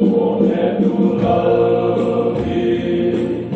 Oh, can you love me,